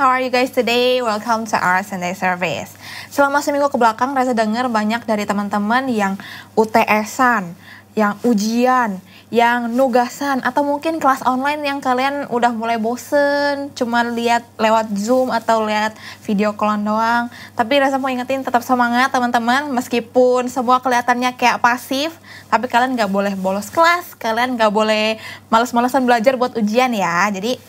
How are you guys today? Welcome to our Sunday service. Selama seminggu ke belakang, Reza dengar banyak dari teman-teman yang UTS-an, yang ujian, yang nugasan, atau mungkin kelas online yang kalian udah mulai bosen, cuma lihat lewat Zoom atau lihat video call doang. Tapi Reza mau ingetin tetap semangat teman-teman, meskipun semua kelihatannya kayak pasif, tapi kalian nggak boleh bolos kelas, kalian nggak boleh males-malesan belajar buat ujian ya. Jadi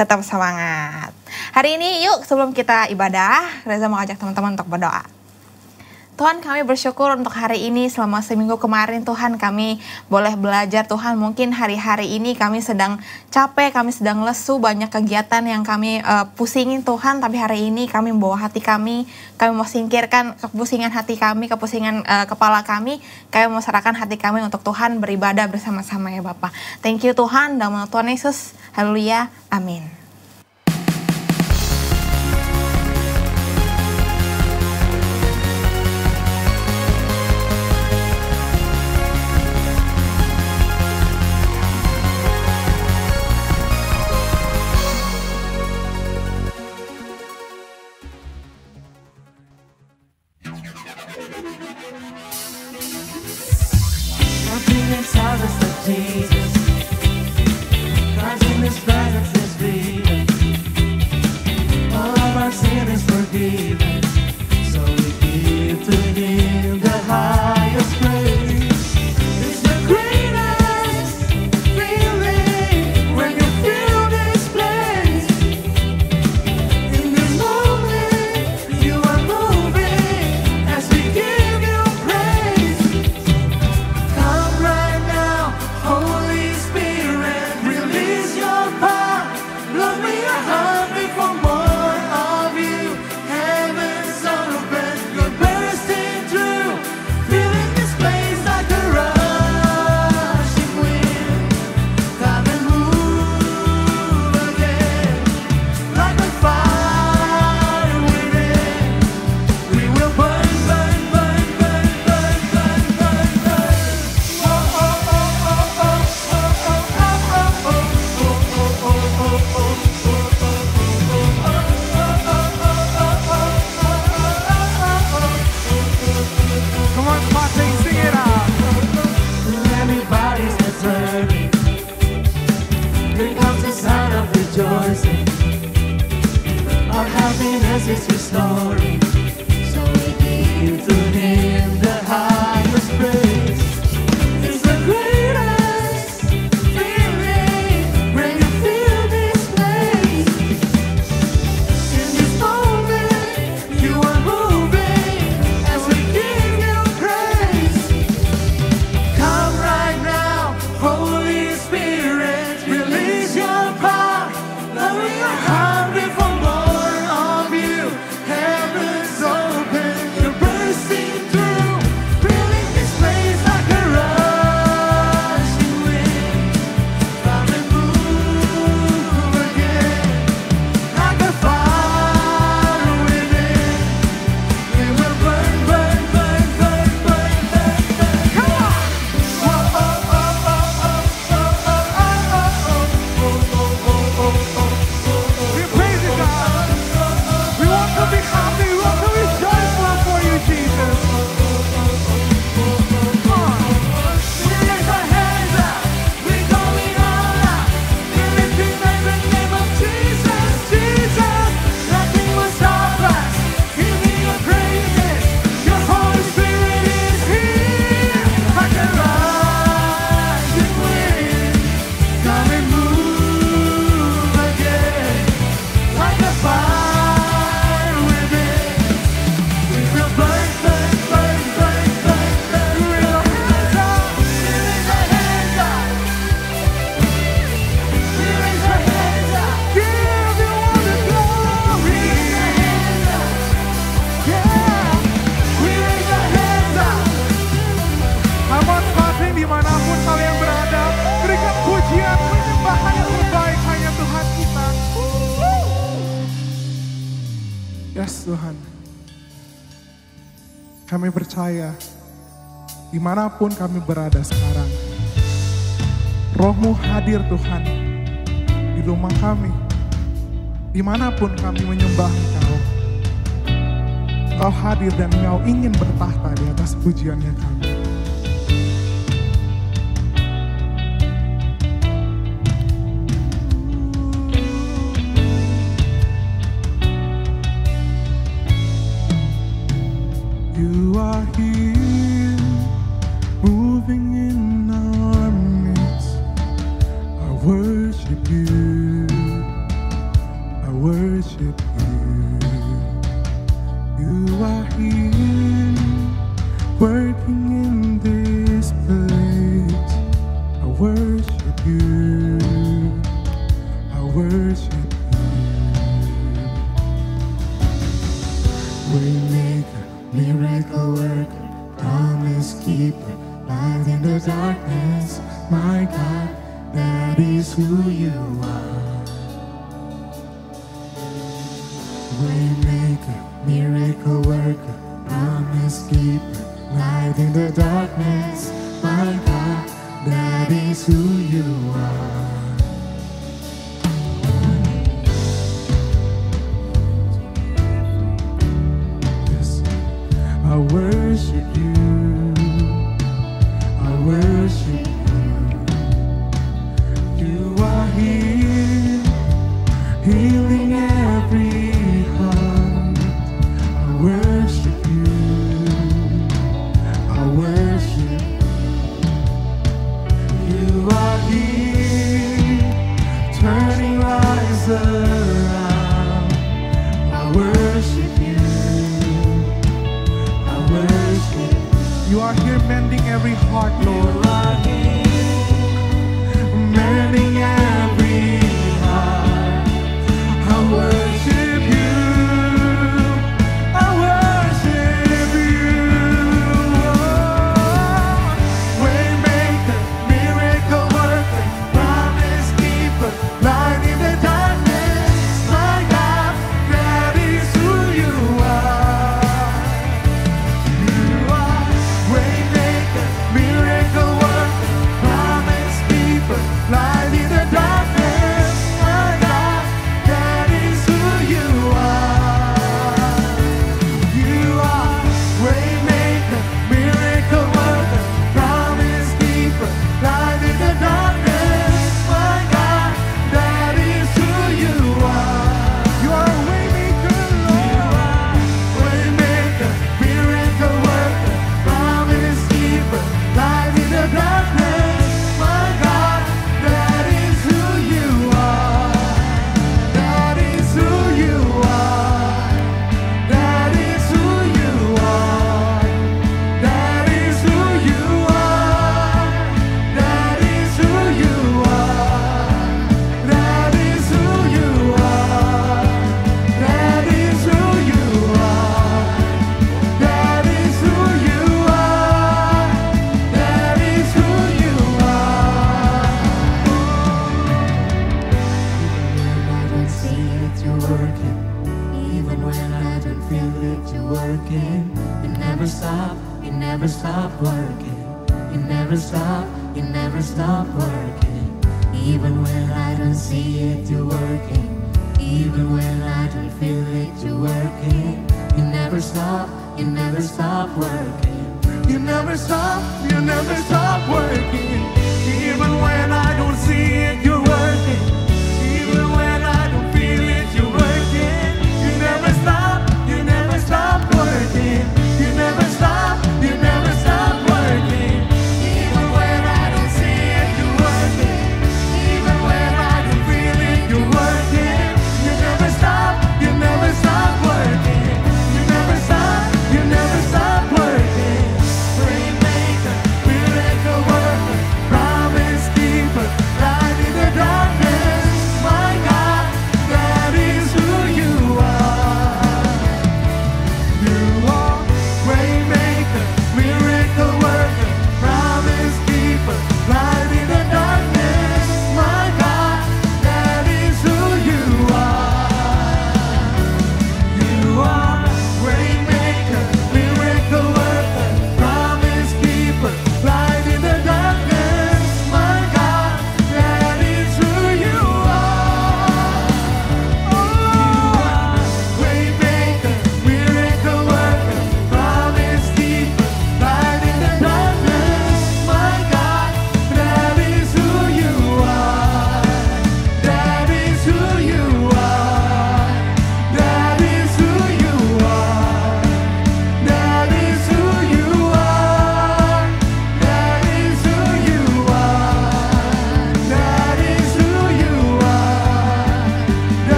tetap semangat. Hari ini yuk sebelum kita ibadah, Reza mau ajak teman-teman untuk berdoa. Tuhan kami bersyukur untuk hari ini selama seminggu kemarin Tuhan kami boleh belajar. Tuhan mungkin hari-hari ini kami sedang capek kami sedang lesu banyak kegiatan yang kami uh, pusingin Tuhan. Tapi hari ini kami membawa hati kami kami mau singkirkan kepusingan hati kami kepusingan uh, kepala kami. Kami mau serahkan hati kami untuk Tuhan beribadah bersama-sama ya Bapak. Thank you Tuhan. Dalam Tuhan Yesus. Haleluya. Amin percaya di mana pun kami berada sekarang. Rohmu hadir Tuhan di rumah kami, Di mana pun kami menyembah Engkau, Engkau hadir dan Engkau ingin bertahta di atas pujiannya kami. You are here, You.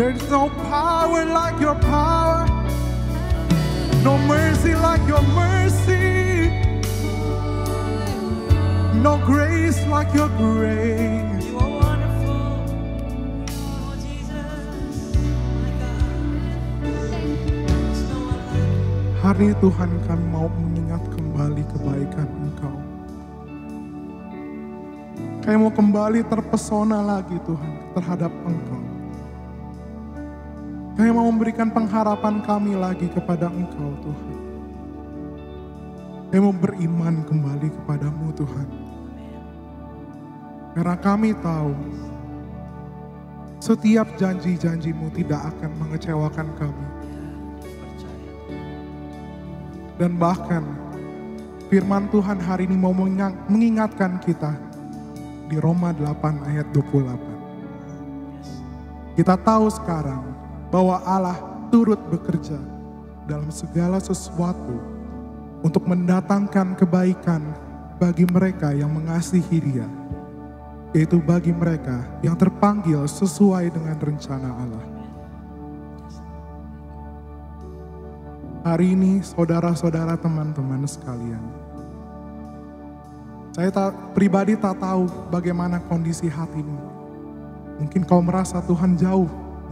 There is no power like your power. No mercy like your mercy. No grace like your grace. You are wonderful. Oh, Jesus. My God. There's no one like you. Hari Tuhan kami mau mengingat kembali kebaikan Engkau. Kami mau kembali terpesona lagi Tuhan terhadap Engkau. Kami mau memberikan pengharapan kami lagi kepada Engkau Tuhan. Kami mau beriman kembali kepadamu Tuhan. Karena kami tahu setiap janji-janjimu tidak akan mengecewakan kami. Dan bahkan firman Tuhan hari ini mau mengingat- mengingatkan kita di Roma 8 ayat 28. Kita tahu sekarang bahwa Allah turut bekerja dalam segala sesuatu untuk mendatangkan kebaikan bagi mereka yang mengasihi Dia, yaitu bagi mereka yang terpanggil sesuai dengan rencana Allah. Hari ini saudara-saudara teman-teman sekalian. Saya tak, pribadi tak tahu bagaimana kondisi hatimu. Mungkin kau merasa Tuhan jauh.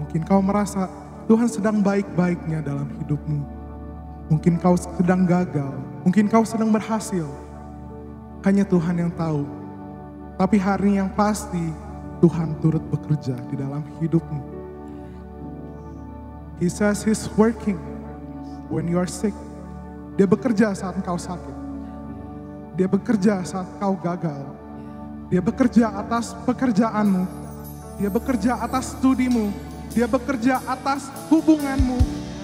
Mungkin kau merasa Tuhan sedang baik-baiknya dalam hidupmu. Mungkin kau sedang gagal. Mungkin kau sedang berhasil. Hanya Tuhan yang tahu. Tapi hari yang pasti Tuhan turut bekerja di dalam hidupmu. He says he's working when you are sick. Dia bekerja saat engkau sakit. Dia bekerja saat kau gagal. Dia bekerja atas pekerjaanmu. Dia bekerja atas studimu. Dia bekerja atas hubunganmu.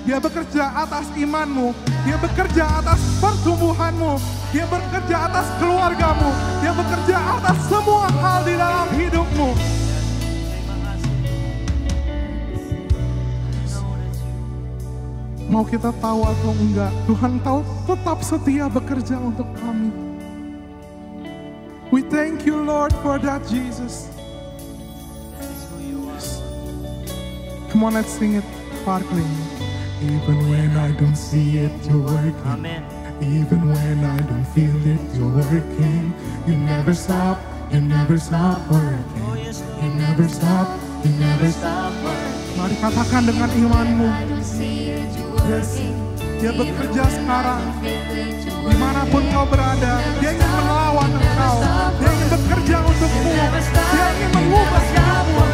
Dia bekerja atas imanmu. Dia bekerja atas pertumbuhanmu. Dia bekerja atas keluargamu. Dia bekerja atas semua hal di dalam hidupmu. Mau kita tahu atau enggak, Tuhan tahu tetap setia bekerja untuk kami. We thank you Lord for that Jesus. Come on, let's sing it sparkling. Even when I don't see it, you're working. Amen. Even when I don't feel it, you're working. You never stop, you never stop working. Oh, yes. You never stop, you never stop. Working. Mari katakan dengan imanmu, yes, dia bekerja sekarang. Di mana pun kau berada, dia ingin melawan engkau. Dia ingin bekerja untukmu. Dia ingin mengubah hidupmu.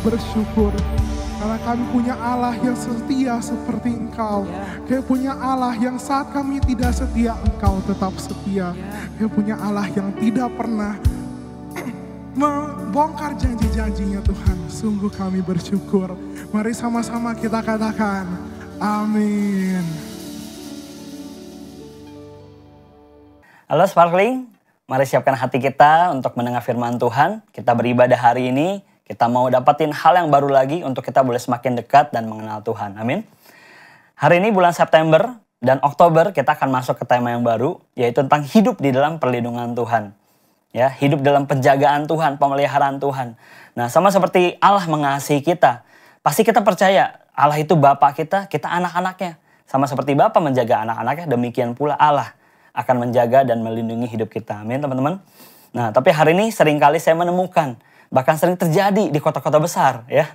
Bersyukur karena kami punya Allah yang setia seperti Engkau. Kami punya Allah yang saat kami tidak setia Engkau tetap setia. Kami punya Allah yang tidak pernah membongkar janji-janjinya Tuhan. Sungguh kami bersyukur. Mari sama-sama kita katakan, Amin. Halo Sparkling, mari siapkan hati kita untuk mendengar firman Tuhan. Kita beribadah hari ini, kita mau dapetin hal yang baru lagi untuk kita boleh semakin dekat dan mengenal Tuhan. Amin. Hari ini bulan September dan Oktober kita akan masuk ke tema yang baru, yaitu tentang hidup di dalam perlindungan Tuhan. Ya, hidup dalam penjagaan Tuhan, pemeliharaan Tuhan. Nah, sama seperti Allah mengasihi kita, pasti kita percaya Allah itu Bapa kita, kita anak-anaknya. Sama seperti Bapa menjaga anak-anaknya, demikian pula Allah akan menjaga dan melindungi hidup kita. Amin teman-teman. Nah, tapi hari ini sering kali saya menemukan, bahkan sering terjadi di kota-kota besar ya.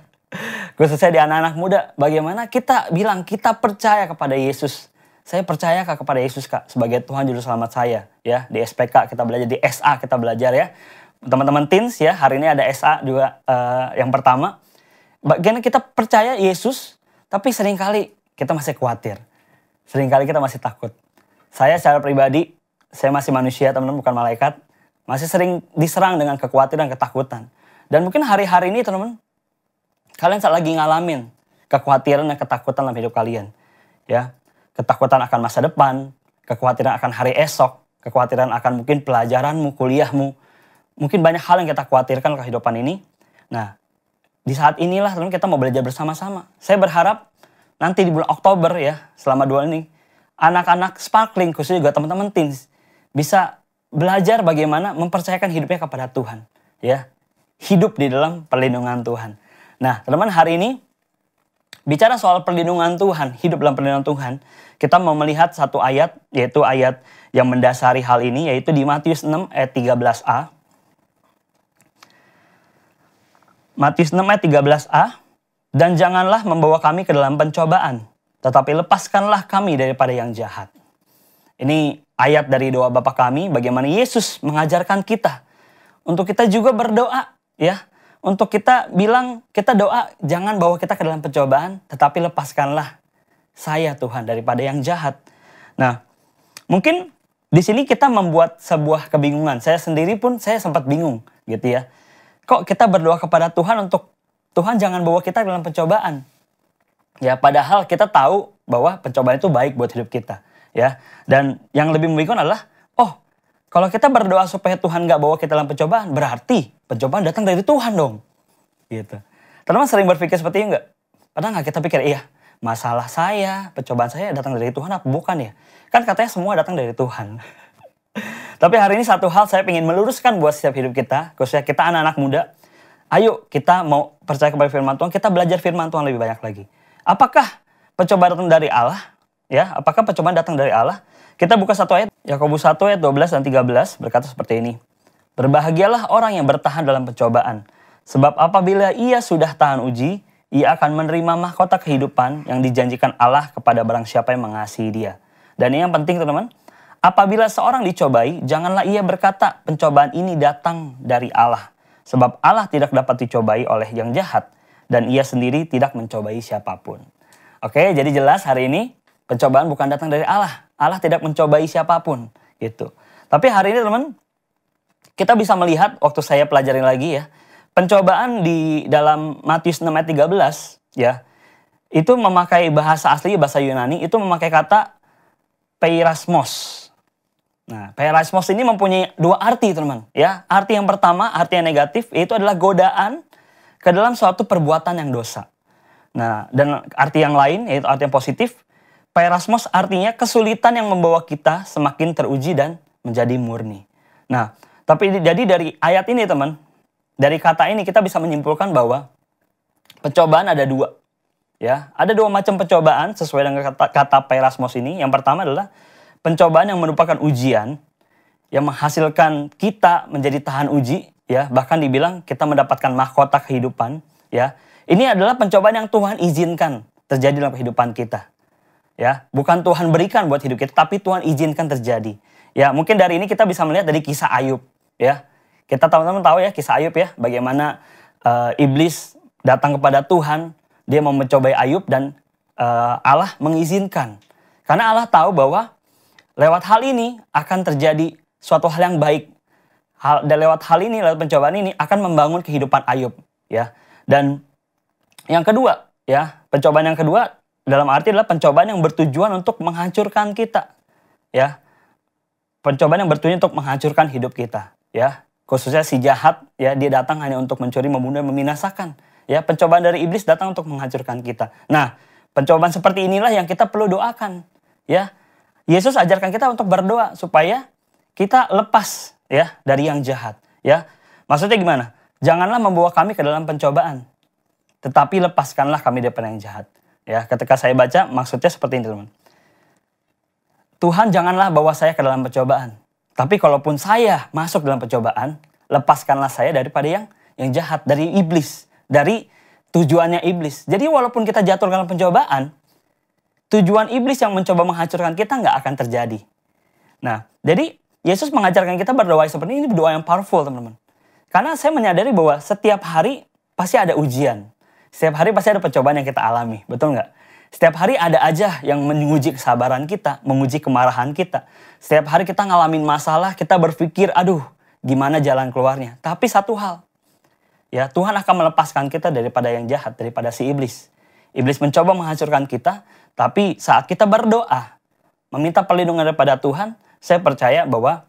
Khususnya di anak-anak muda, bagaimana kita bilang kita percaya kepada Yesus. Saya percaya kak kepada Yesus kak sebagai Tuhan Juru Selamat saya ya. Di SPK kita belajar di SA kita belajar ya. Teman-teman teens ya hari ini ada SA juga eh, yang pertama. Bagian kita percaya Yesus? Tapi sering kali kita masih khawatir. Seringkali kita masih takut. Saya secara pribadi saya masih manusia teman-teman bukan malaikat. Masih sering diserang dengan kekhawatiran ketakutan dan mungkin hari-hari ini teman-teman kalian saat lagi ngalamin kekhawatiran dan ketakutan dalam hidup kalian ya. Ketakutan akan masa depan kekhawatiran akan hari esok kekhawatiran akan mungkin pelajaranmu kuliahmu. Mungkin banyak hal yang kita khawatirkan ke kehidupan ini. Nah di saat inilah teman kita mau belajar bersama-sama. Saya berharap nanti di bulan Oktober ya selama dua ini anak-anak sparkling khususnya juga teman-teman teens bisa belajar bagaimana mempercayakan hidupnya kepada Tuhan ya hidup di dalam perlindungan Tuhan nah teman-teman hari ini bicara soal perlindungan Tuhan, hidup dalam perlindungan Tuhan, kita mau melihat satu ayat, yaitu ayat yang mendasari hal ini, yaitu di Matius 6 ayat 13a. Matius 6 ayat 13a, dan janganlah membawa kami ke dalam pencobaan, tetapi lepaskanlah kami daripada yang jahat. Ini ayat dari doa Bapa kami, bagaimana Yesus mengajarkan kita untuk kita juga berdoa, ya, untuk kita bilang, kita doa, jangan bawa kita ke dalam pencobaan, tetapi lepaskanlah saya Tuhan daripada yang jahat. Nah, mungkin di sini kita membuat sebuah kebingungan. Saya sendiri pun saya sempat bingung gitu ya. Kok kita berdoa kepada Tuhan untuk Tuhan jangan bawa kita ke dalam pencobaan. Ya, padahal kita tahu bahwa pencobaan itu baik buat hidup kita, ya. Dan yang lebih membingungkan adalah, kalau kita berdoa supaya Tuhan nggak bawa kita dalam pencobaan, berarti pencobaan datang dari Tuhan dong. Gitu. Teman-teman sering berpikir seperti itu nggak? Padahal nggak kita pikir, iya masalah saya, pencobaan saya datang dari Tuhan apa bukan ya? Kan katanya semua datang dari Tuhan. Tapi hari ini satu hal saya ingin meluruskan buat setiap hidup kita, khususnya kita anak-anak muda. Ayo kita mau percaya kepada firman Tuhan, kita belajar firman Tuhan lebih banyak lagi. Apakah pencobaan datang dari Allah? Ya, apakah pencobaan datang dari Allah? Kita buka satu ayat, Yakobus 1 ayat 12 dan 13 berkata seperti ini. Berbahagialah orang yang bertahan dalam pencobaan, sebab apabila ia sudah tahan uji, ia akan menerima mahkota kehidupan yang dijanjikan Allah kepada barang siapa yang mengasihi dia. Dan yang penting teman-teman, apabila seorang dicobai, janganlah ia berkata pencobaan ini datang dari Allah. Sebab Allah tidak dapat dicobai oleh yang jahat, dan ia sendiri tidak mencobai siapa pun. Oke, jadi jelas hari ini pencobaan bukan datang dari Allah. Allah tidak mencobai siapa pun, gitu. Tapi hari ini teman, kita bisa melihat waktu saya pelajarin lagi ya, pencobaan di dalam Matius 6 ayat 13 ya, itu memakai bahasa asli bahasa Yunani itu memakai kata peirasmos. Nah, peirasmos ini mempunyai dua arti, teman. Ya, arti yang pertama, arti yang negatif, yaitu adalah godaan ke dalam suatu perbuatan yang dosa. Nah, dan arti yang lain, yaitu arti yang positif, peirasmos artinya kesulitan yang membawa kita semakin teruji dan menjadi murni. Nah, tapi di- jadi dari ayat ini, teman, dari kata ini kita bisa menyimpulkan bahwa pencobaan ada dua. Ya, ada dua macam pencobaan sesuai dengan kata, kata peirasmos ini. Yang pertama adalah pencobaan yang merupakan ujian yang menghasilkan kita menjadi tahan uji, ya bahkan dibilang kita mendapatkan mahkota kehidupan, ya. Ini adalah pencobaan yang Tuhan izinkan terjadi dalam kehidupan kita, ya. Bukan Tuhan berikan buat hidup kita, tapi Tuhan izinkan terjadi. Ya, mungkin dari ini kita bisa melihat dari kisah Ayub, ya. Kita teman-teman tahu ya kisah Ayub ya, bagaimana eh, iblis datang kepada Tuhan, dia mau mencobai Ayub dan eh, Allah mengizinkan. Karena Allah tahu bahwa lewat hal ini akan terjadi suatu hal yang baik. Hal, dan lewat hal ini, lewat pencobaan ini akan membangun kehidupan Ayub, ya. Dan yang kedua, ya, pencobaan yang kedua dalam arti adalah pencobaan yang bertujuan untuk menghancurkan kita. Ya. Pencobaan yang bertujuan untuk menghancurkan hidup kita, ya. Khususnya si jahat, ya, dia datang hanya untuk mencuri, membunuh, dan membinasakan. Ya, pencobaan dari iblis datang untuk menghancurkan kita. Nah, pencobaan seperti inilah yang kita perlu doakan, ya. Yesus ajarkan kita untuk berdoa supaya kita lepas ya dari yang jahat, ya. Maksudnya gimana? Janganlah membawa kami ke dalam pencobaan, tetapi lepaskanlah kami daripada yang jahat. Ya, ketika saya baca maksudnya seperti ini, teman. Tuhan janganlah bawa saya ke dalam pencobaan. Tapi kalaupun saya masuk dalam pencobaan, lepaskanlah saya daripada yang yang jahat, dari iblis, dari tujuannya iblis. Jadi walaupun kita jatuh dalam pencobaan, tujuan iblis yang mencoba menghancurkan kita nggak akan terjadi. Nah, jadi Yesus mengajarkan kita berdoa seperti ini, doa yang powerful teman-teman. Karena saya menyadari bahwa setiap hari pasti ada ujian. Setiap hari pasti ada pencobaan yang kita alami, betul nggak? Setiap hari ada aja yang menguji kesabaran kita, menguji kemarahan kita. Setiap hari kita ngalamin masalah, kita berpikir, aduh, gimana jalan keluarnya. Tapi satu hal, ya Tuhan akan melepaskan kita daripada yang jahat, daripada si iblis. Iblis mencoba menghancurkan kita, tapi saat kita berdoa, meminta perlindungan daripada Tuhan, saya percaya bahwa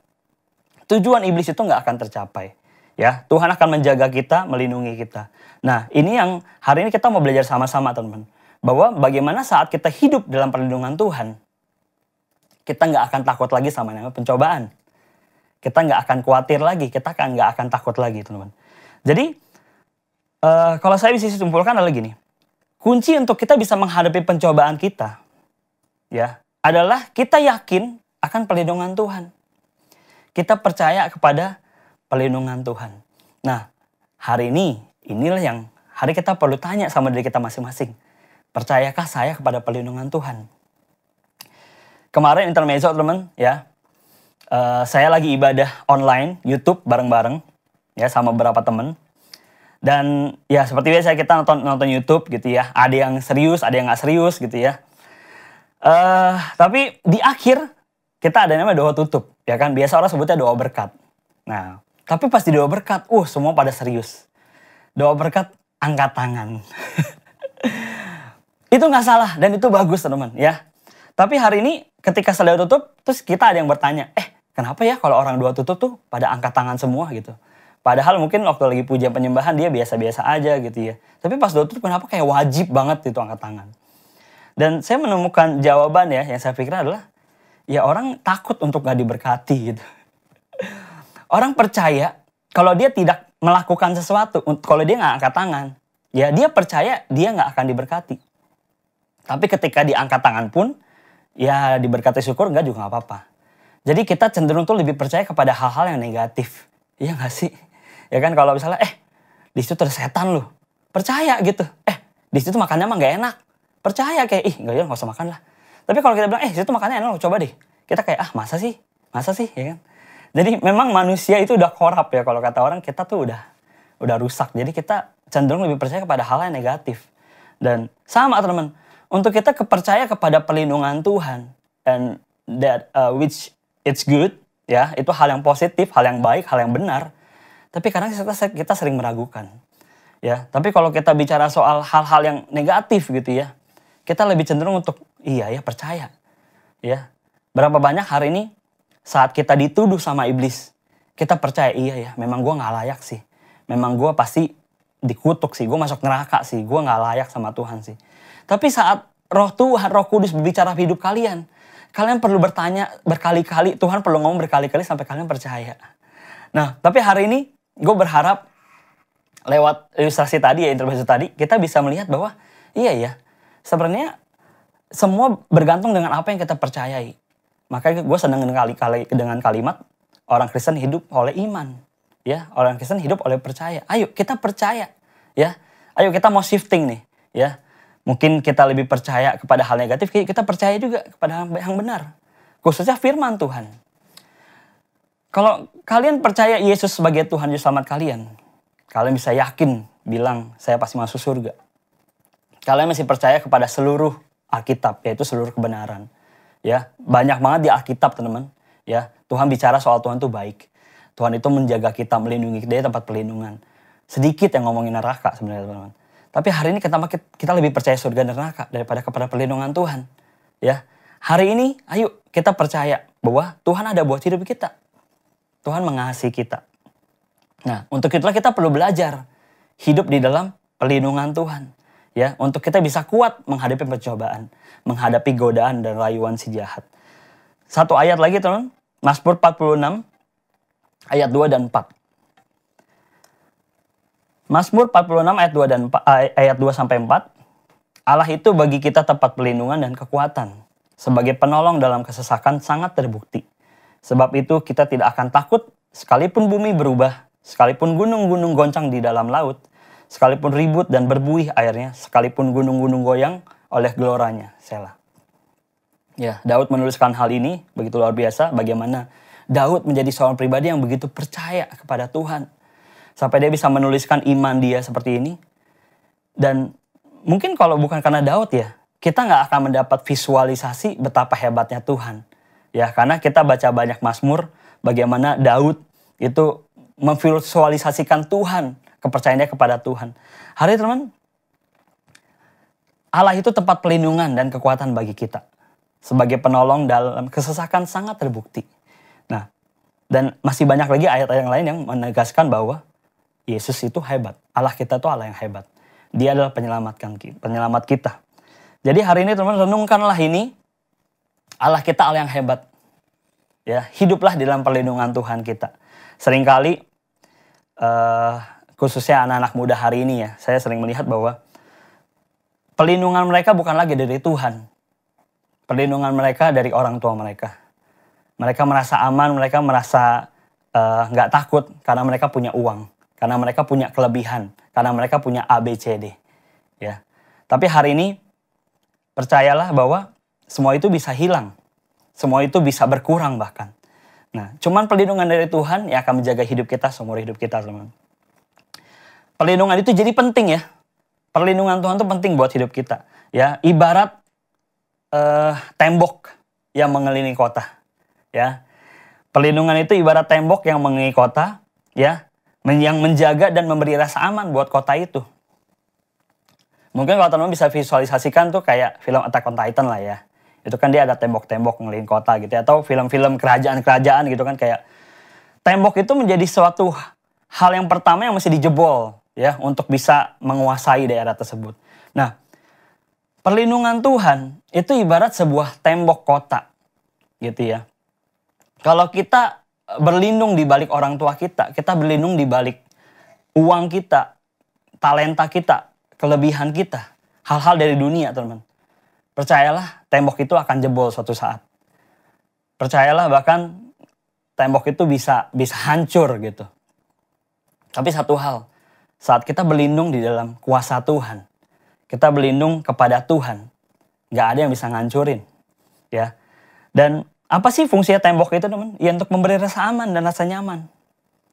tujuan iblis itu nggak akan tercapai. Ya, Tuhan akan menjaga kita, melindungi kita. Nah, ini yang hari ini kita mau belajar sama-sama, teman-teman. Bahwa bagaimana saat kita hidup dalam perlindungan Tuhan, kita nggak akan takut lagi sama namanya pencobaan. Kita nggak akan khawatir lagi, kita akan nggak akan takut lagi, teman-teman. Jadi, eh, kalau saya bisa simpulkan adalah gini. Kunci untuk kita bisa menghadapi pencobaan kita, ya, adalah kita yakin akan perlindungan Tuhan. Kita percaya kepada perlindungan Tuhan. Nah, hari ini inilah yang hari kita perlu tanya sama diri kita masing-masing. Percayakah saya kepada perlindungan Tuhan? Kemarin intermezzo teman, ya, eh, saya lagi ibadah online YouTube bareng-bareng, ya, sama beberapa teman. Dan ya seperti biasa kita nonton nonton YouTube gitu ya. Ada yang serius, ada yang nggak serius gitu ya. eh tapi di akhir kita ada namanya doa tutup, ya kan? Biasa orang sebutnya doa berkat. Nah, tapi pas di doa berkat, uh semua pada serius. Doa berkat angkat tangan. itu nggak salah dan itu bagus teman ya. Tapi hari ini ketika selesai tutup, terus kita ada yang bertanya, eh kenapa ya kalau orang doa tutup tuh pada angkat tangan semua gitu. Padahal mungkin waktu lagi puja penyembahan dia biasa-biasa aja gitu ya. Tapi pas doa tutup kenapa kayak wajib banget itu angkat tangan. Dan saya menemukan jawaban ya yang saya pikir adalah ya orang takut untuk gak diberkati gitu. Orang percaya kalau dia tidak melakukan sesuatu, kalau dia nggak angkat tangan, ya dia percaya dia nggak akan diberkati. Tapi ketika diangkat tangan pun, ya diberkati syukur nggak juga nggak apa-apa. Jadi kita cenderung tuh lebih percaya kepada hal-hal yang negatif. Iya nggak sih? Ya kan kalau misalnya, eh di situ ada setan loh. Percaya gitu. Eh di situ makannya mah nggak enak. Percaya kayak, ih nggak ya nggak usah makan lah. Tapi kalau kita bilang, eh situ makannya enak loh, coba deh. Kita kayak, ah masa sih? Masa sih? Ya kan? Jadi memang manusia itu udah korup ya kalau kata orang kita tuh udah udah rusak. Jadi kita cenderung lebih percaya kepada hal yang negatif. Dan sama teman, untuk kita kepercaya kepada perlindungan Tuhan and that uh, which it's good ya, itu hal yang positif, hal yang baik, hal yang benar. Tapi kadang kita kita sering meragukan. Ya, tapi kalau kita bicara soal hal-hal yang negatif gitu ya, kita lebih cenderung untuk iya ya percaya. Ya. Berapa banyak hari ini saat kita dituduh sama iblis, kita percaya iya ya, memang gue nggak layak sih. Memang gue pasti dikutuk sih, gue masuk neraka sih, gue nggak layak sama Tuhan sih. Tapi saat roh Tuhan, roh kudus berbicara hidup kalian, kalian perlu bertanya berkali-kali, Tuhan perlu ngomong berkali-kali sampai kalian percaya. Nah, tapi hari ini gue berharap lewat ilustrasi tadi ya, intervensi tadi, kita bisa melihat bahwa iya ya, sebenarnya semua bergantung dengan apa yang kita percayai. Makanya gue senang dengan kali kali dengan kalimat orang Kristen hidup oleh iman, ya orang Kristen hidup oleh percaya. Ayo kita percaya, ya. Ayo kita mau shifting nih, ya. Mungkin kita lebih percaya kepada hal negatif, kita percaya juga kepada yang benar. Khususnya firman Tuhan. Kalau kalian percaya Yesus sebagai Tuhan Yesus selamat kalian, kalian bisa yakin bilang saya pasti masuk surga. Kalian masih percaya kepada seluruh Alkitab, yaitu seluruh kebenaran ya banyak banget di Alkitab teman-teman ya Tuhan bicara soal Tuhan tuh baik Tuhan itu menjaga kita melindungi kita di tempat perlindungan sedikit yang ngomongin neraka sebenarnya teman-teman Tapi hari ini kita kita lebih percaya surga dan neraka daripada kepada perlindungan Tuhan. Ya. Hari ini ayo kita percaya bahwa Tuhan ada buat hidup kita. Tuhan mengasihi kita. Nah, untuk itulah kita perlu belajar hidup di dalam perlindungan Tuhan. Ya, untuk kita bisa kuat menghadapi pencobaan, menghadapi godaan dan rayuan si jahat. Satu ayat lagi teman, Mazmur 46 ayat 2 dan 4. Mazmur 46 ayat 2 dan 4, ayat 2 sampai 4. Allah itu bagi kita tempat perlindungan dan kekuatan. Sebagai penolong dalam kesesakan sangat terbukti. Sebab itu kita tidak akan takut sekalipun bumi berubah, sekalipun gunung-gunung goncang di dalam laut, sekalipun ribut dan berbuih airnya, sekalipun gunung-gunung goyang oleh geloranya. Selah. Ya, Daud menuliskan hal ini begitu luar biasa bagaimana Daud menjadi seorang pribadi yang begitu percaya kepada Tuhan. Sampai dia bisa menuliskan iman dia seperti ini. Dan mungkin kalau bukan karena Daud ya, kita nggak akan mendapat visualisasi betapa hebatnya Tuhan. Ya, karena kita baca banyak Mazmur bagaimana Daud itu memvisualisasikan Tuhan, kepercayaannya kepada Tuhan. Hari teman, Allah itu tempat pelindungan dan kekuatan bagi kita. Sebagai penolong dalam kesesakan sangat terbukti. Nah, dan masih banyak lagi ayat-ayat yang lain yang menegaskan bahwa Yesus itu hebat. Allah kita itu Allah yang hebat. Dia adalah penyelamatkan penyelamat kita. Jadi hari ini teman renungkanlah ini Allah kita Allah yang hebat. Ya, hiduplah di dalam perlindungan Tuhan kita. Seringkali uh, khususnya anak-anak muda hari ini ya, saya sering melihat bahwa perlindungan mereka bukan lagi dari Tuhan. Perlindungan mereka dari orang tua mereka. Mereka merasa aman, mereka merasa eh, nggak uh, takut karena mereka punya uang karena mereka punya kelebihan, karena mereka punya ABCD. Ya. Tapi hari ini percayalah bahwa semua itu bisa hilang. Semua itu bisa berkurang bahkan. Nah, cuman perlindungan dari Tuhan yang akan menjaga hidup kita seumur hidup kita, teman. Perlindungan itu jadi penting ya. Perlindungan Tuhan itu penting buat hidup kita. Ya, ibarat uh, tembok yang mengelilingi kota. Ya, perlindungan itu ibarat tembok yang mengelilingi kota. Ya, yang menjaga dan memberi rasa aman buat kota itu. Mungkin kalau teman-teman bisa visualisasikan tuh kayak film Attack on Titan lah ya. Itu kan dia ada tembok-tembok ngeliling kota gitu ya. Atau film-film kerajaan-kerajaan gitu kan kayak tembok itu menjadi suatu hal yang pertama yang mesti dijebol ya untuk bisa menguasai daerah tersebut. Nah, perlindungan Tuhan itu ibarat sebuah tembok kota gitu ya. Kalau kita berlindung di balik orang tua kita, kita berlindung di balik uang kita, talenta kita, kelebihan kita, hal-hal dari dunia, teman. Percayalah, tembok itu akan jebol suatu saat. Percayalah bahkan tembok itu bisa bisa hancur gitu. Tapi satu hal, saat kita berlindung di dalam kuasa Tuhan, kita berlindung kepada Tuhan, nggak ada yang bisa ngancurin, ya. Dan apa sih fungsinya tembok itu teman? Ya untuk memberi rasa aman dan rasa nyaman.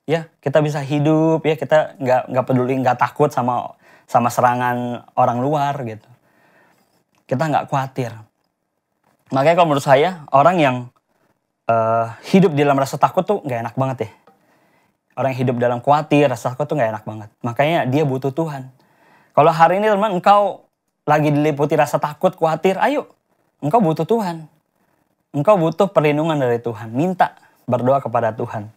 Ya kita bisa hidup ya kita nggak nggak peduli nggak takut sama sama serangan orang luar gitu. Kita nggak khawatir. Makanya kalau menurut saya orang yang uh, hidup di dalam rasa takut tuh nggak enak banget ya. Orang yang hidup dalam khawatir, rasa takut tuh nggak enak banget. Makanya dia butuh Tuhan. Kalau hari ini teman engkau lagi diliputi rasa takut, khawatir, ayo engkau butuh Tuhan engkau butuh perlindungan dari Tuhan. Minta berdoa kepada Tuhan.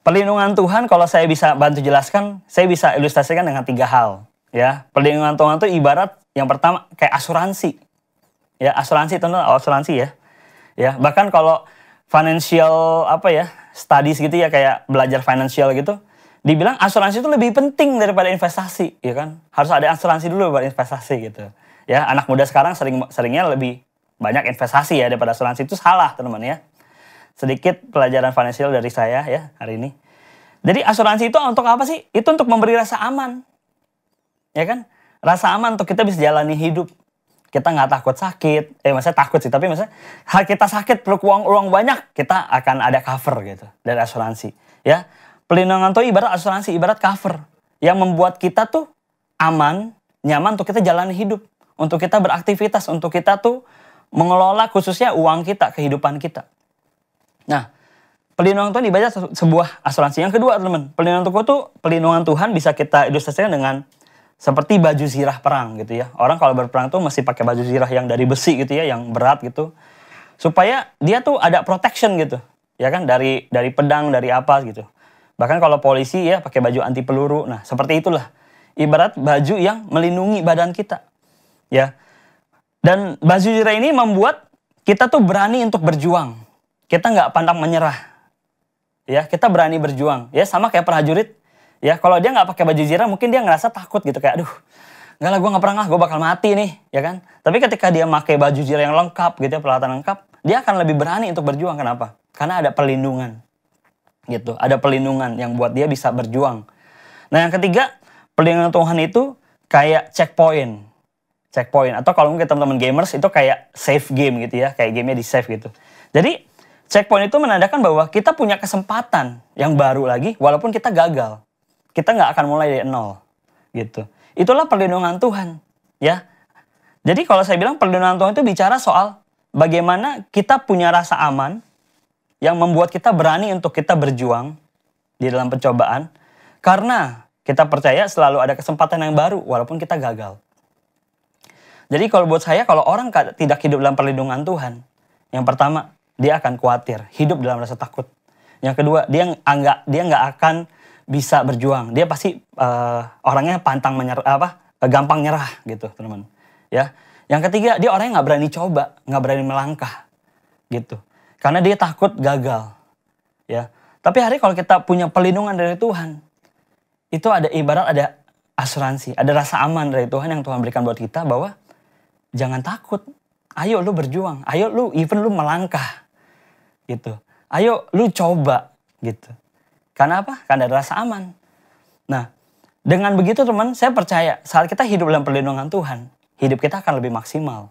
Perlindungan Tuhan kalau saya bisa bantu jelaskan, saya bisa ilustrasikan dengan tiga hal. Ya, perlindungan Tuhan itu ibarat yang pertama kayak asuransi. Ya, asuransi itu asuransi ya. Ya, bahkan kalau financial apa ya, studies gitu ya kayak belajar financial gitu, dibilang asuransi itu lebih penting daripada investasi, ya kan? Harus ada asuransi dulu buat investasi gitu. Ya, anak muda sekarang sering seringnya lebih banyak investasi ya daripada asuransi itu salah teman-teman ya. Sedikit pelajaran financial dari saya ya hari ini. Jadi asuransi itu untuk apa sih? Itu untuk memberi rasa aman. Ya kan? Rasa aman untuk kita bisa jalani hidup. Kita nggak takut sakit. Eh maksudnya takut sih, tapi maksudnya hal kita sakit perlu uang uang banyak, kita akan ada cover gitu dari asuransi. Ya. Pelindungan itu ibarat asuransi, ibarat cover yang membuat kita tuh aman, nyaman untuk kita jalani hidup, untuk kita beraktivitas, untuk kita tuh mengelola khususnya uang kita, kehidupan kita. Nah, pelindungan Tuhan dibaca se- sebuah asuransi. Yang kedua, teman, pelindungan Tuhan itu pelindungan Tuhan bisa kita ilustrasikan dengan seperti baju zirah perang gitu ya. Orang kalau berperang tuh mesti pakai baju zirah yang dari besi gitu ya, yang berat gitu. Supaya dia tuh ada protection gitu. Ya kan dari dari pedang, dari apa gitu. Bahkan kalau polisi ya pakai baju anti peluru. Nah, seperti itulah. Ibarat baju yang melindungi badan kita. Ya. Dan baju zirah ini membuat kita tuh berani untuk berjuang. Kita nggak pandang menyerah. Ya, kita berani berjuang. Ya, sama kayak prajurit. Ya, kalau dia nggak pakai baju zirah, mungkin dia ngerasa takut gitu kayak, aduh, nggak lah gue nggak pernah lah, gue bakal mati nih, ya kan? Tapi ketika dia pakai baju zirah yang lengkap gitu ya, peralatan lengkap, dia akan lebih berani untuk berjuang. Kenapa? Karena ada perlindungan, gitu. Ada perlindungan yang buat dia bisa berjuang. Nah, yang ketiga, perlindungan Tuhan itu kayak checkpoint checkpoint atau kalau mungkin teman-teman gamers itu kayak save game gitu ya kayak gamenya di save gitu jadi checkpoint itu menandakan bahwa kita punya kesempatan yang baru lagi walaupun kita gagal kita nggak akan mulai dari nol gitu itulah perlindungan Tuhan ya jadi kalau saya bilang perlindungan Tuhan itu bicara soal bagaimana kita punya rasa aman yang membuat kita berani untuk kita berjuang di dalam pencobaan karena kita percaya selalu ada kesempatan yang baru walaupun kita gagal. Jadi kalau buat saya kalau orang tidak hidup dalam perlindungan Tuhan, yang pertama dia akan khawatir, hidup dalam rasa takut. Yang kedua dia nggak dia nggak akan bisa berjuang. Dia pasti eh, orangnya pantang menyerah apa gampang nyerah gitu teman-teman. Ya. Yang ketiga dia orangnya nggak berani coba, nggak berani melangkah gitu. Karena dia takut gagal. Ya. Tapi hari kalau kita punya perlindungan dari Tuhan, itu ada ibarat ada asuransi, ada rasa aman dari Tuhan yang Tuhan berikan buat kita bahwa jangan takut. Ayo lu berjuang, ayo lu even lu melangkah. Gitu. Ayo lu coba gitu. Karena apa? Karena ada rasa aman. Nah, dengan begitu teman, saya percaya saat kita hidup dalam perlindungan Tuhan, hidup kita akan lebih maksimal.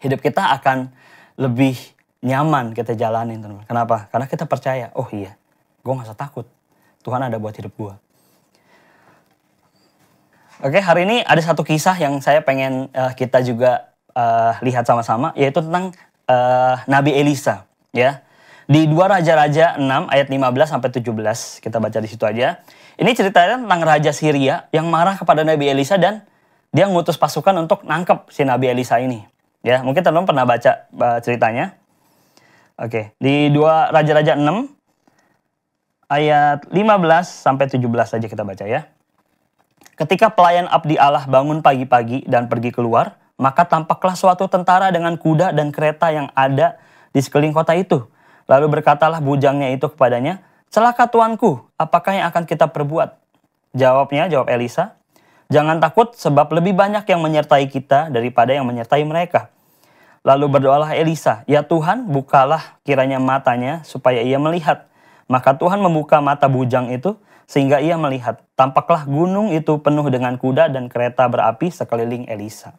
Hidup kita akan lebih nyaman kita jalanin teman. Kenapa? Karena kita percaya, oh iya, gue gak usah takut. Tuhan ada buat hidup gue. Oke, hari ini ada satu kisah yang saya pengen eh, kita juga eh, lihat sama-sama, yaitu tentang eh, Nabi Elisa, ya. Di dua Raja-Raja 6 ayat 15 sampai 17, kita baca di situ aja. Ini ceritanya tentang Raja Syria yang marah kepada Nabi Elisa dan dia ngutus pasukan untuk nangkep si Nabi Elisa ini. Ya, mungkin teman-teman pernah baca ceritanya. Oke, di dua Raja-Raja 6 ayat 15 sampai 17 saja kita baca ya. Ketika pelayan abdi Allah bangun pagi-pagi dan pergi keluar, maka tampaklah suatu tentara dengan kuda dan kereta yang ada di sekeliling kota itu. Lalu berkatalah bujangnya itu kepadanya, celaka tuanku, apakah yang akan kita perbuat? Jawabnya, jawab Elisa, jangan takut sebab lebih banyak yang menyertai kita daripada yang menyertai mereka. Lalu berdoalah Elisa, ya Tuhan bukalah kiranya matanya supaya ia melihat. Maka Tuhan membuka mata bujang itu sehingga ia melihat. Tampaklah gunung itu penuh dengan kuda dan kereta berapi sekeliling Elisa.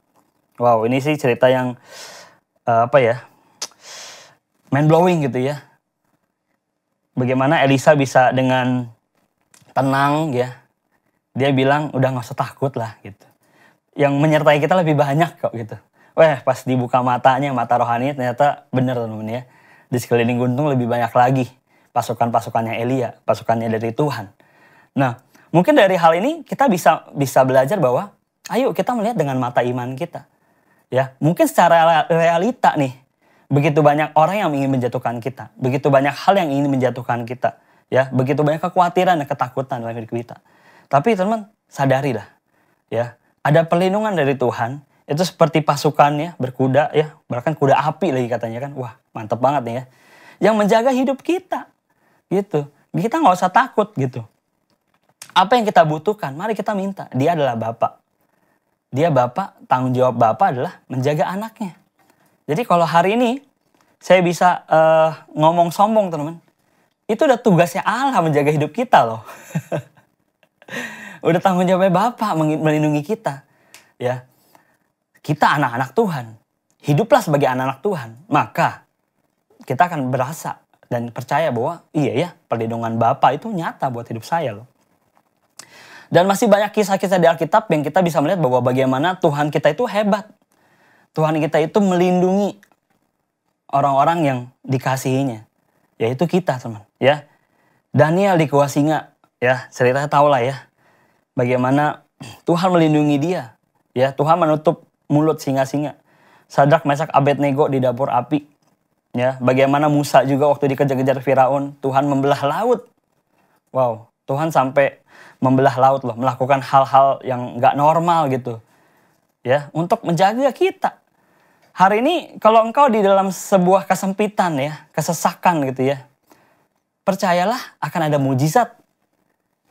Wow, ini sih cerita yang eh, apa ya? Mind blowing gitu ya. Bagaimana Elisa bisa dengan tenang ya. Dia bilang udah nggak usah takut lah gitu. Yang menyertai kita lebih banyak kok gitu. Wah pas dibuka matanya, mata rohani ternyata bener teman-teman ya. Di sekeliling gunung lebih banyak lagi pasukan-pasukannya Elia, pasukannya dari Tuhan. Nah, mungkin dari hal ini kita bisa bisa belajar bahwa ayo kita melihat dengan mata iman kita. Ya, mungkin secara realita nih, begitu banyak orang yang ingin menjatuhkan kita, begitu banyak hal yang ingin menjatuhkan kita, ya, begitu banyak kekhawatiran dan ketakutan dalam hidup kita. Tapi teman, sadarilah, ya, ada perlindungan dari Tuhan. Itu seperti pasukannya berkuda, ya, bahkan kuda api lagi katanya kan, wah mantep banget nih ya, yang menjaga hidup kita, gitu. Kita nggak usah takut gitu. Apa yang kita butuhkan, mari kita minta. Dia adalah Bapak. Dia Bapak, tanggung jawab Bapak adalah menjaga anaknya. Jadi kalau hari ini saya bisa eh, ngomong sombong teman-teman, itu udah tugasnya Allah menjaga hidup kita loh. udah tanggung jawabnya Bapak melindungi kita. Ya, kita anak-anak Tuhan, hiduplah sebagai anak-anak Tuhan. Maka kita akan berasa dan percaya bahwa iya ya perlindungan Bapak itu nyata buat hidup saya loh. Dan masih banyak kisah-kisah di Alkitab yang kita bisa melihat bahwa bagaimana Tuhan kita itu hebat. Tuhan kita itu melindungi orang-orang yang dikasihinya. yaitu kita teman ya. Daniel di gua singa ya ceritanya tau lah ya. Bagaimana Tuhan melindungi dia. Ya Tuhan menutup mulut singa-singa. Sadrak Mesak Abednego di dapur api. Ya bagaimana Musa juga waktu dikejar-kejar Firaun Tuhan membelah laut. Wow Tuhan sampai membelah laut loh melakukan hal-hal yang nggak normal gitu. Ya untuk menjaga kita hari ini kalau engkau di dalam sebuah kesempitan ya kesesakan gitu ya percayalah akan ada mujizat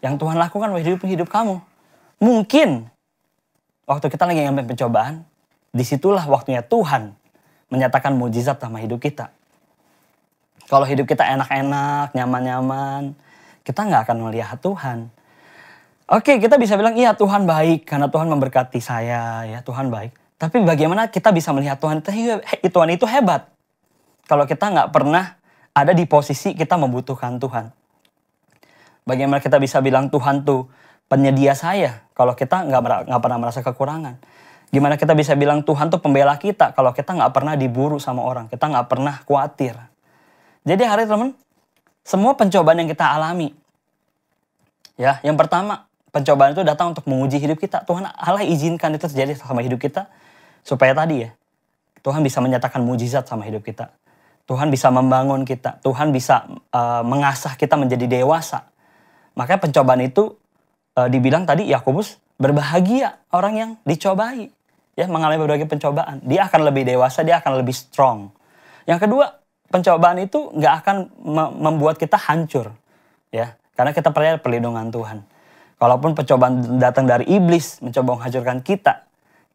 yang Tuhan lakukan di hidup hidup kamu. Mungkin waktu kita lagi ngambil pencobaan di situlah waktunya Tuhan menyatakan mujizat sama hidup kita. Kalau hidup kita enak-enak nyaman-nyaman kita nggak akan melihat Tuhan. Oke, kita bisa bilang iya Tuhan baik karena Tuhan memberkati saya, ya Tuhan baik. Tapi bagaimana kita bisa melihat Tuhan itu Tuhan itu hebat? Kalau kita nggak pernah ada di posisi kita membutuhkan Tuhan. Bagaimana kita bisa bilang Tuhan tuh penyedia saya kalau kita nggak pernah merasa kekurangan? Gimana kita bisa bilang Tuhan tuh pembela kita kalau kita nggak pernah diburu sama orang, kita nggak pernah khawatir. Jadi hari teman, semua pencobaan yang kita alami, ya yang pertama pencobaan itu datang untuk menguji hidup kita. Tuhan Allah izinkan itu terjadi sama hidup kita supaya tadi ya Tuhan bisa menyatakan mujizat sama hidup kita. Tuhan bisa membangun kita. Tuhan bisa uh, mengasah kita menjadi dewasa. Makanya pencobaan itu uh, dibilang tadi Yakobus berbahagia orang yang dicobai ya mengalami berbagai pencobaan. Dia akan lebih dewasa, dia akan lebih strong. Yang kedua, pencobaan itu nggak akan me- membuat kita hancur ya karena kita percaya perlindungan Tuhan. Kalaupun pencobaan datang dari iblis mencoba menghancurkan kita,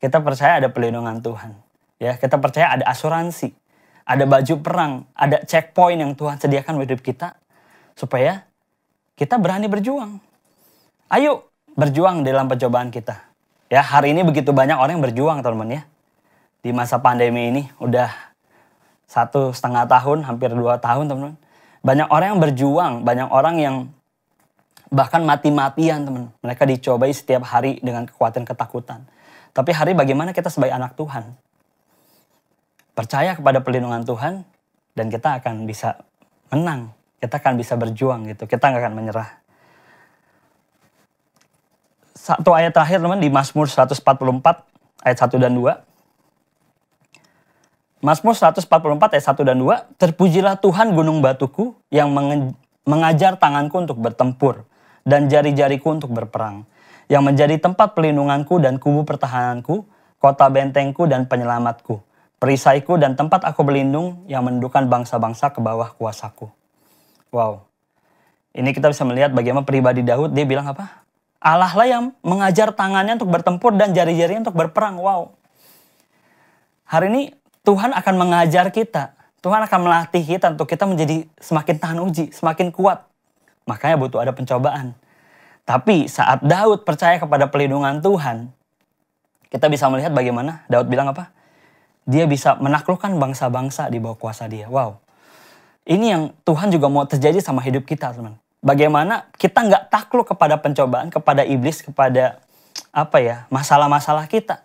kita percaya ada perlindungan Tuhan. Ya, kita percaya ada asuransi, ada baju perang, ada checkpoint yang Tuhan sediakan hidup kita supaya kita berani berjuang. Ayo berjuang dalam pencobaan kita. Ya, hari ini begitu banyak orang yang berjuang, teman-teman ya. Di masa pandemi ini udah satu setengah tahun, hampir dua tahun, teman-teman. Banyak orang yang berjuang, banyak orang yang bahkan mati-matian teman. Mereka dicobai setiap hari dengan kekuatan ketakutan. Tapi hari bagaimana kita sebagai anak Tuhan? Percaya kepada perlindungan Tuhan dan kita akan bisa menang. Kita akan bisa berjuang gitu. Kita nggak akan menyerah. Satu ayat terakhir teman di Mazmur 144 ayat 1 dan 2. Mazmur 144 ayat 1 dan 2. Terpujilah Tuhan gunung batuku yang mengajar tanganku untuk bertempur dan jari-jariku untuk berperang. Yang menjadi tempat pelindunganku dan kubu pertahananku, kota bentengku dan penyelamatku. Perisaiku dan tempat aku berlindung yang mendudukan bangsa-bangsa ke bawah kuasaku. Wow. Ini kita bisa melihat bagaimana pribadi Daud, dia bilang apa? Allah lah yang mengajar tangannya untuk bertempur dan jari-jarinya untuk berperang. Wow. Hari ini Tuhan akan mengajar kita. Tuhan akan melatih kita untuk kita menjadi semakin tahan uji, semakin kuat. Makanya butuh ada pencobaan. Tapi saat Daud percaya kepada perlindungan Tuhan, kita bisa melihat bagaimana Daud bilang apa? Dia bisa menaklukkan bangsa-bangsa di bawah kuasa dia. Wow. Ini yang Tuhan juga mau terjadi sama hidup kita, teman. Bagaimana kita nggak takluk kepada pencobaan, kepada iblis, kepada apa ya masalah-masalah kita.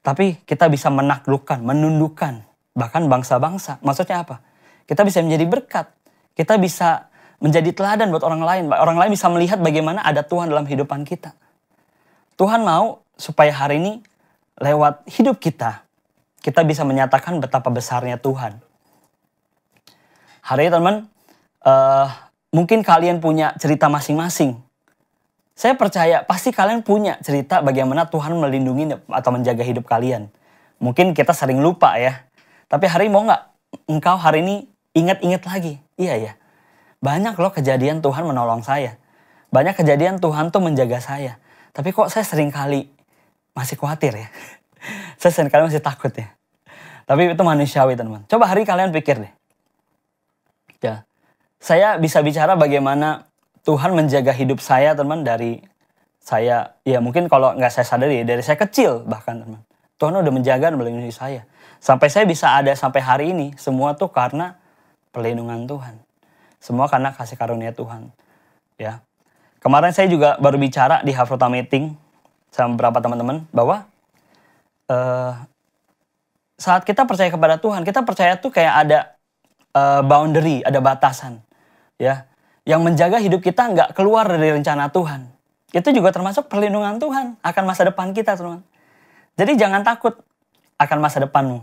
Tapi kita bisa menaklukkan, menundukkan bahkan bangsa-bangsa. Maksudnya apa? Kita bisa menjadi berkat. Kita bisa menjadi teladan buat orang lain. Orang lain bisa melihat bagaimana ada Tuhan dalam kehidupan kita. Tuhan mau supaya hari ini lewat hidup kita, kita bisa menyatakan betapa besarnya Tuhan. Hari ini teman, eh, mungkin kalian punya cerita masing-masing. Saya percaya pasti kalian punya cerita bagaimana Tuhan melindungi atau menjaga hidup kalian. Mungkin kita sering lupa ya. Tapi hari mau nggak engkau hari ini ingat-ingat lagi? Iya ya. Banyak loh kejadian Tuhan menolong saya. Banyak kejadian Tuhan tuh menjaga saya. Tapi kok saya sering kali masih khawatir ya. saya sering kali masih takut ya. Tapi itu manusiawi teman. Coba hari kalian pikir deh. Ya, saya bisa bicara bagaimana Tuhan menjaga hidup saya teman dari saya ya mungkin kalau nggak saya sadari dari saya kecil bahkan teman Tuhan udah menjaga dan melindungi saya sampai saya bisa ada sampai hari ini semua tuh karena perlindungan Tuhan semua karena kasih karunia Tuhan ya kemarin saya juga baru bicara di Hafrota Meeting sama beberapa teman-teman bahwa eh, saat kita percaya kepada Tuhan kita percaya tuh kayak ada eh, boundary, ada batasan. Ya, yang menjaga hidup kita nggak keluar dari rencana Tuhan. Itu juga termasuk perlindungan Tuhan akan masa depan kita, teman. Jadi jangan takut akan masa depanmu.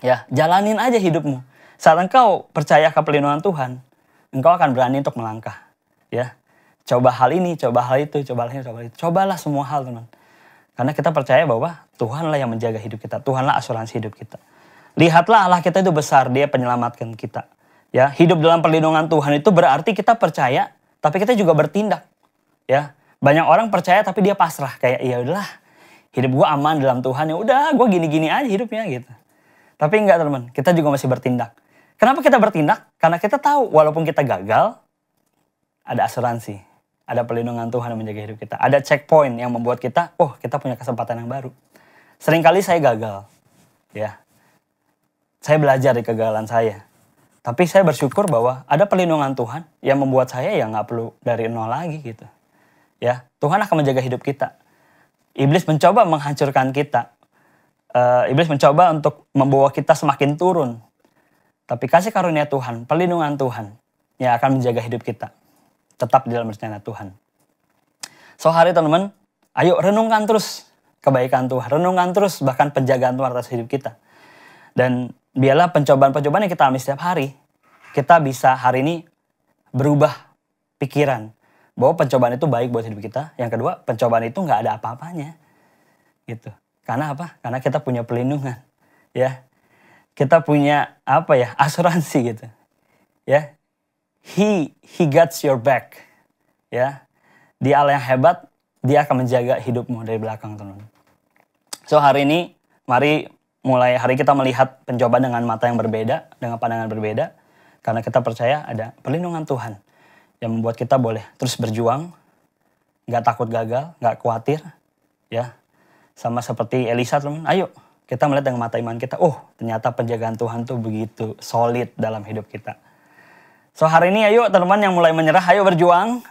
Ya, jalanin aja hidupmu. Saat engkau percaya ke perlindungan Tuhan, engkau akan berani untuk melangkah. Ya, coba hal ini, coba hal itu, coba hal ini, coba hal itu. Cobalah semua hal, teman. Karena kita percaya bahwa Tuhanlah yang menjaga hidup kita. Tuhanlah asuransi hidup kita. Lihatlah Allah kita itu besar, dia penyelamatkan kita. Ya, hidup dalam perlindungan Tuhan itu berarti kita percaya, tapi kita juga bertindak. Ya, banyak orang percaya tapi dia pasrah kayak ya udahlah, hidup gua aman dalam Tuhan ya udah, gua gini-gini aja hidupnya gitu. Tapi enggak teman, kita juga masih bertindak. Kenapa kita bertindak? Karena kita tahu walaupun kita gagal, ada asuransi, ada perlindungan Tuhan yang menjaga hidup kita. Ada checkpoint yang membuat kita, oh kita punya kesempatan yang baru. Seringkali saya gagal, ya. Saya belajar dari kegagalan saya. Tapi saya bersyukur bahwa ada perlindungan Tuhan yang membuat saya ya nggak perlu dari nol lagi gitu. Ya, Tuhan akan menjaga hidup kita. Iblis mencoba menghancurkan kita. Eh, iblis mencoba untuk membawa kita semakin turun. Tapi kasih karunia Tuhan, perlindungan Tuhan yang akan menjaga hidup kita. Tetap di dalam rencana Tuhan. So hari teman-teman, ayo renungkan terus kebaikan Tuhan. Renungkan terus bahkan penjagaan Tuhan atas hidup kita. Dan biarlah pencobaan-pencobaan yang kita alami setiap hari, kita bisa hari ini berubah pikiran. Bahwa pencobaan itu baik buat hidup kita. Yang kedua, pencobaan itu nggak ada apa-apanya. Gitu. Karena apa? Karena kita punya perlindungan. Ya. Kita punya apa ya? Asuransi gitu. Ya. He he got your back. Ya. Dia Allah yang hebat, dia akan menjaga hidupmu dari belakang, teman. So hari ini mari mulai hari kita melihat pencobaan dengan mata yang berbeda, dengan pandangan berbeda. Karena kita percaya ada perlindungan Tuhan yang membuat kita boleh terus berjuang, nggak takut gagal, nggak khawatir, ya. Sama seperti Elisa teman, ayo kita melihat dengan mata iman kita, oh ternyata penjagaan Tuhan tuh begitu solid dalam hidup kita. So hari ini ayo teman-teman yang mulai menyerah, ayo berjuang.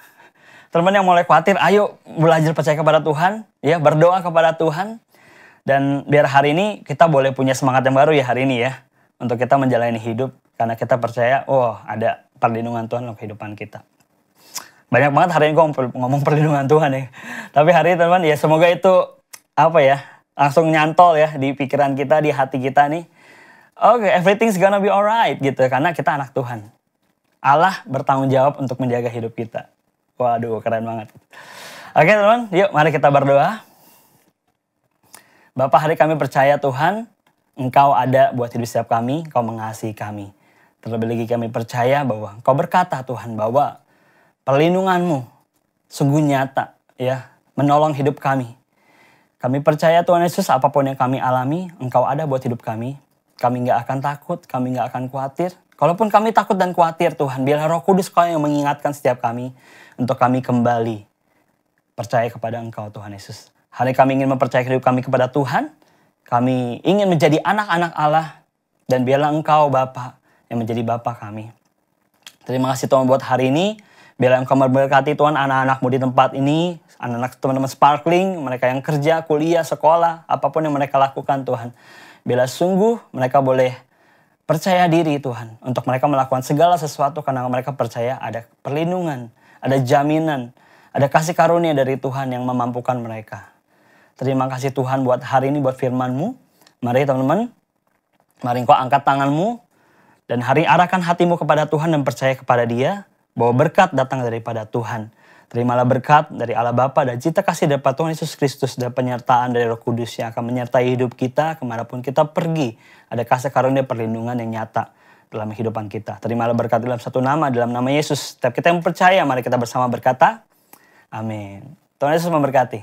Teman-teman yang mulai khawatir, ayo belajar percaya kepada Tuhan, ya berdoa kepada Tuhan. Dan biar hari ini kita boleh punya semangat yang baru ya hari ini ya. Untuk kita menjalani hidup karena kita percaya, oh ada perlindungan Tuhan dalam kehidupan kita. Banyak banget hari ini gue ngomong perlindungan Tuhan ya. Tapi hari ini teman ya semoga itu apa ya langsung nyantol ya di pikiran kita, di hati kita nih. Oke, everything's gonna be alright gitu karena kita anak Tuhan. Allah bertanggung jawab untuk menjaga hidup kita. Waduh, keren banget. Oke teman, yuk mari kita berdoa. Bapak hari kami percaya Tuhan, Engkau ada buat hidup setiap kami, Engkau mengasihi kami. Terlebih lagi kami percaya bahwa Engkau berkata Tuhan bahwa perlindunganmu sungguh nyata ya menolong hidup kami. Kami percaya Tuhan Yesus apa pun yang kami alami, Engkau ada buat hidup kami. Kami nggak akan takut, kami nggak akan khawatir. Kalaupun kami takut dan khawatir Tuhan, biarlah roh kudus kau yang mengingatkan setiap kami untuk kami kembali percaya kepada Engkau Tuhan Yesus. Hari kami ingin mempercayakan hidup kami kepada Tuhan. Kami ingin menjadi anak-anak Allah. Dan biarlah Engkau Bapa yang menjadi Bapa kami. Terima kasih Tuhan buat hari ini. Biarlah Engkau memberkati Tuhan anak-anakmu di tempat ini. Anak-anak teman-teman sparkling, mereka yang kerja, kuliah, sekolah, apa pun yang mereka lakukan Tuhan. Biarlah sungguh mereka boleh percaya diri Tuhan. Untuk mereka melakukan segala sesuatu karena mereka percaya ada perlindungan, ada jaminan, ada kasih karunia dari Tuhan yang memampukan mereka. Terima kasih Tuhan buat hari ini, buat firman-Mu. Mari teman-teman, mari engkau angkat tanganmu dan hari arahkan hatimu kepada Tuhan dan percaya kepada dia bahwa berkat datang daripada Tuhan. Terimalah berkat dari Allah Bapa dan cita kasih dari Tuhan Yesus Kristus dan penyertaan dari Roh Kudus yang akan menyertai hidup kita ke mana pun kita pergi. Ada kasih karunia perlindungan yang nyata dalam kehidupan kita. Terimalah berkat dalam satu nama, dalam nama Yesus. Setiap kita yang percaya, mari kita bersama berkata, Amin. Tuhan Yesus memberkati.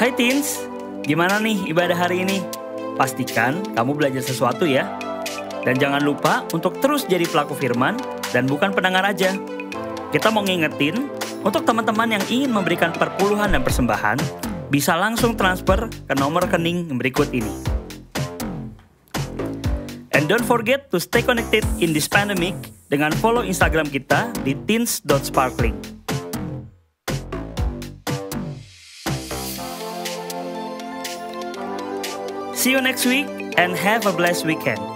Hai teens, gimana nih ibadah hari ini? Pastikan kamu belajar sesuatu ya. Dan jangan lupa untuk terus jadi pelaku firman dan bukan pendengar aja. Kita mau ngingetin, untuk teman-teman yang ingin memberikan perpuluhan dan persembahan, bisa langsung transfer ke nomor rekening berikut ini. And don't forget to stay connected in this pandemic dengan follow Instagram kita di teens.sparkling. See you next week and have a blessed weekend.